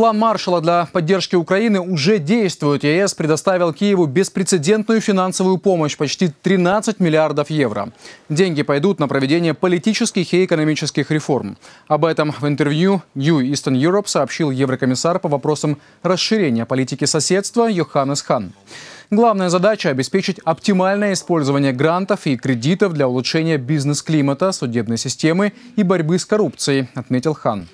План Маршала для поддержки Украины уже действует. ЕС предоставил Киеву беспрецедентную финансовую помощь – почти 13 миллиардов евро. Деньги пойдут на проведение политических и экономических реформ. Об этом в интервью New Eastern Europe сообщил еврокомиссар по вопросам расширения политики соседства Йоханнес Хан. Главная задача – обеспечить оптимальное использование грантов и кредитов для улучшения бизнес-климата, судебной системы и борьбы с коррупцией, отметил Хан.